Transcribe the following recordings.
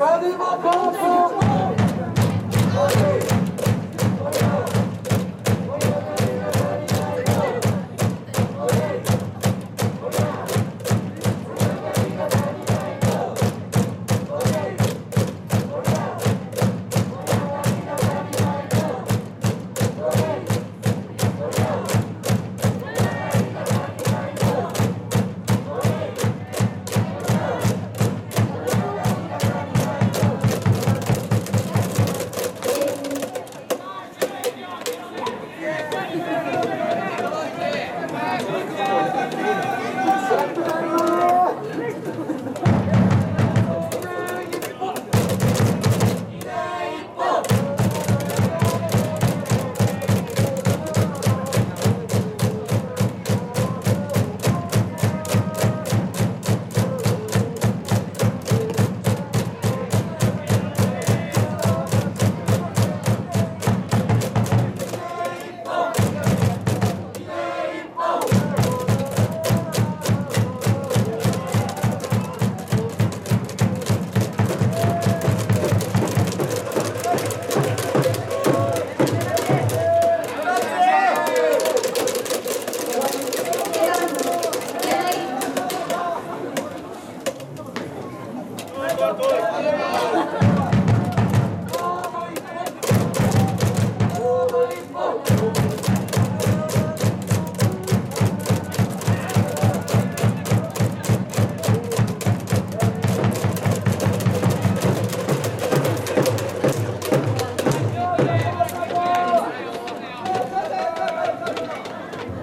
Ready, my people!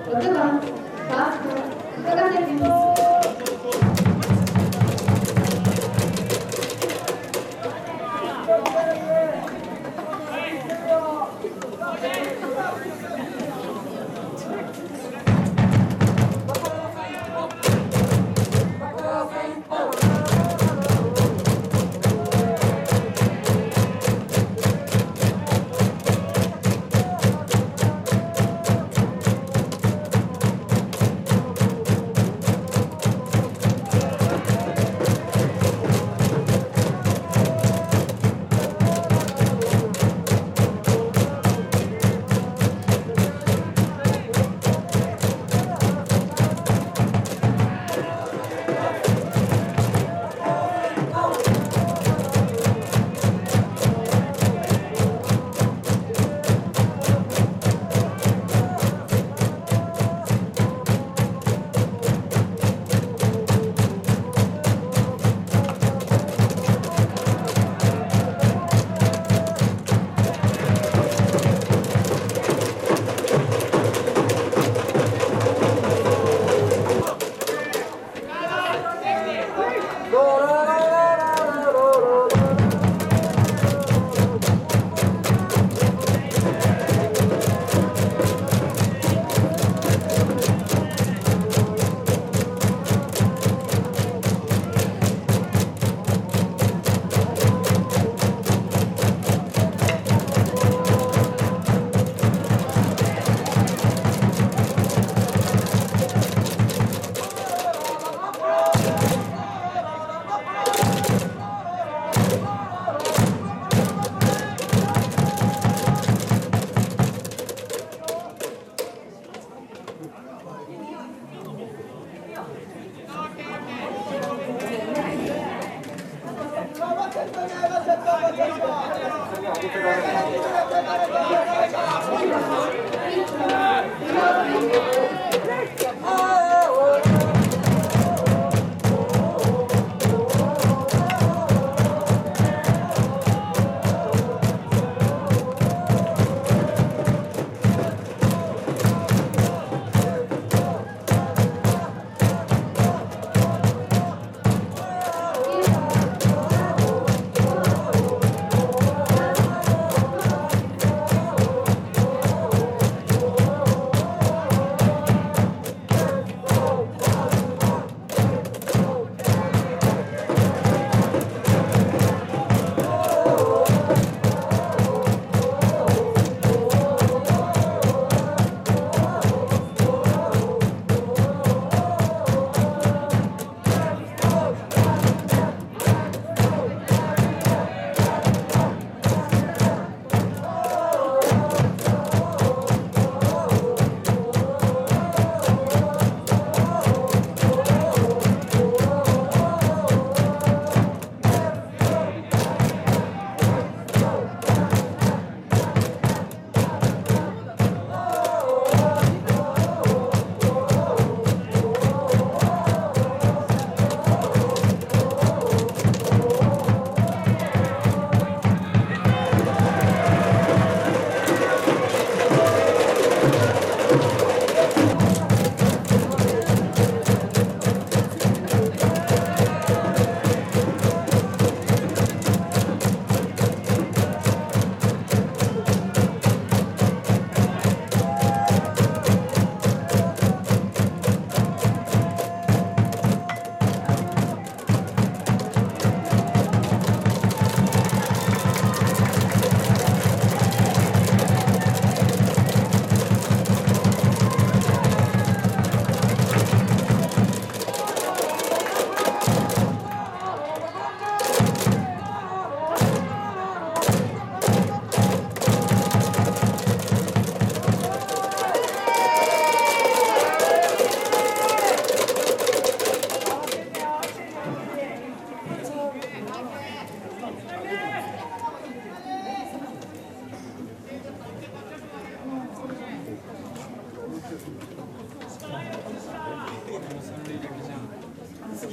我这个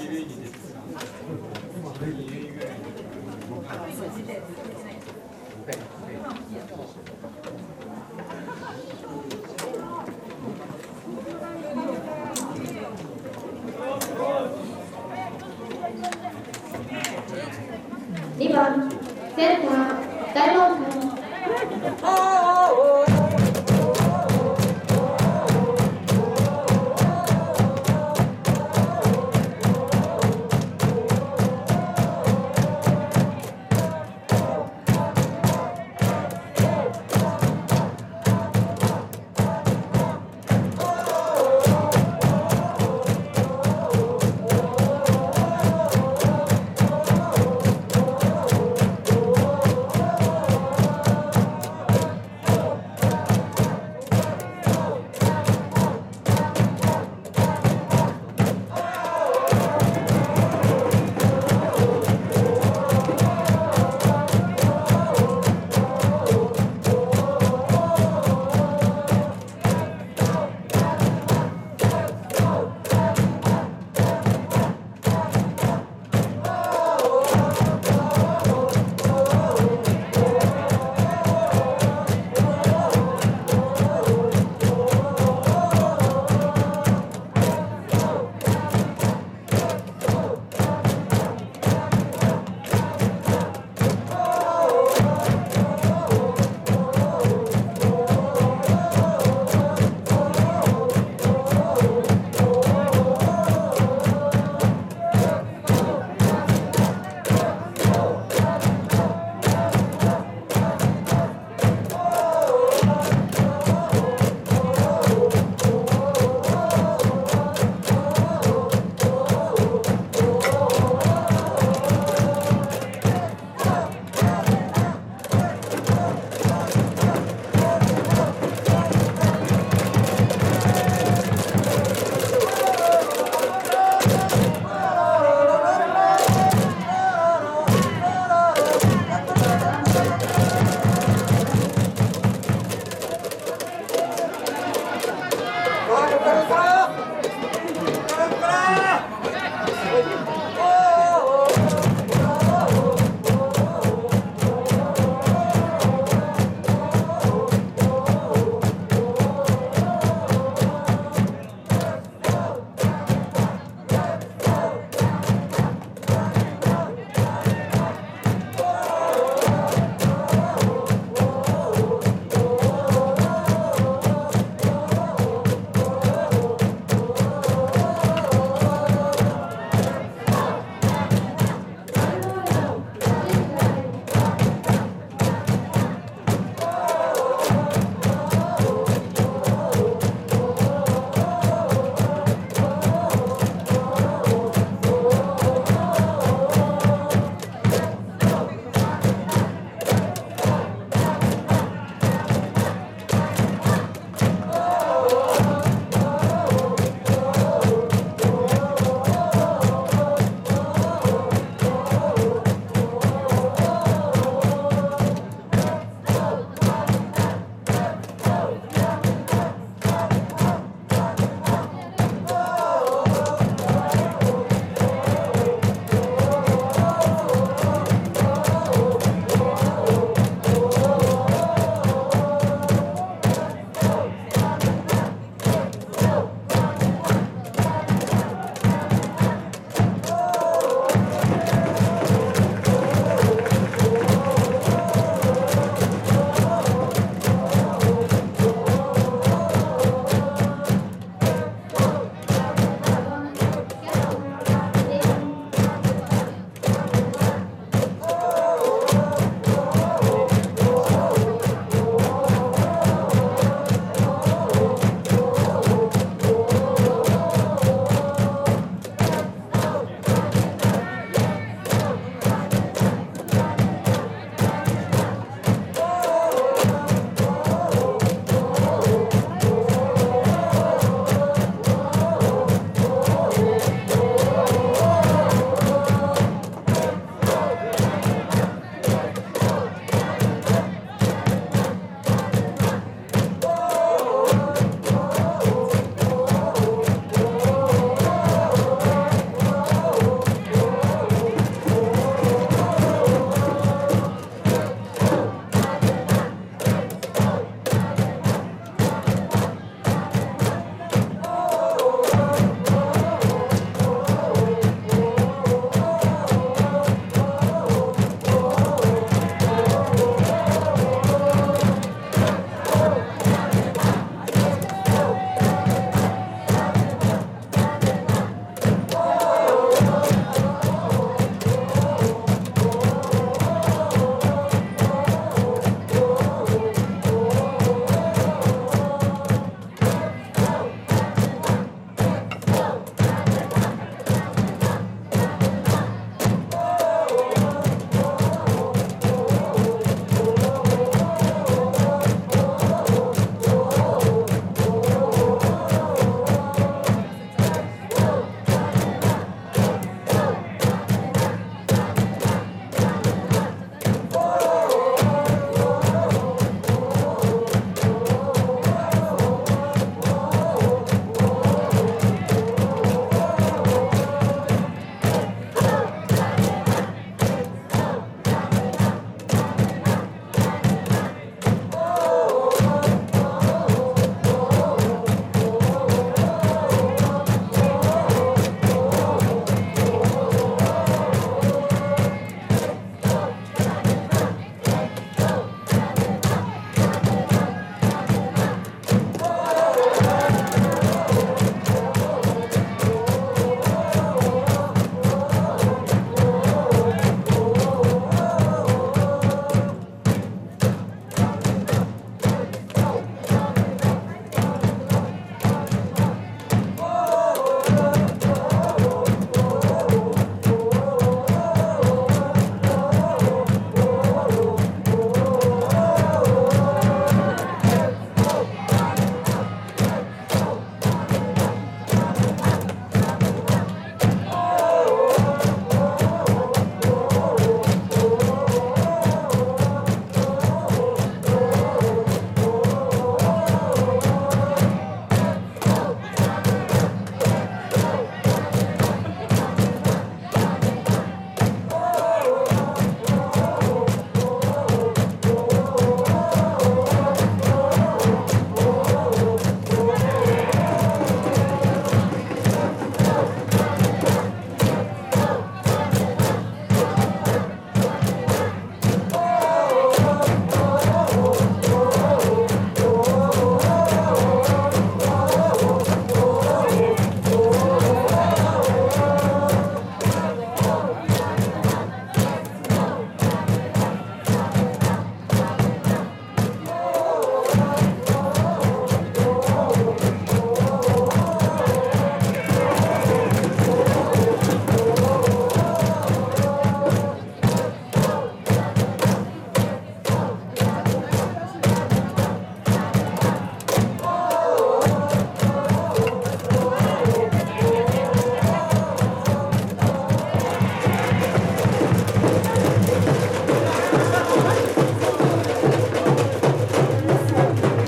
Thank you.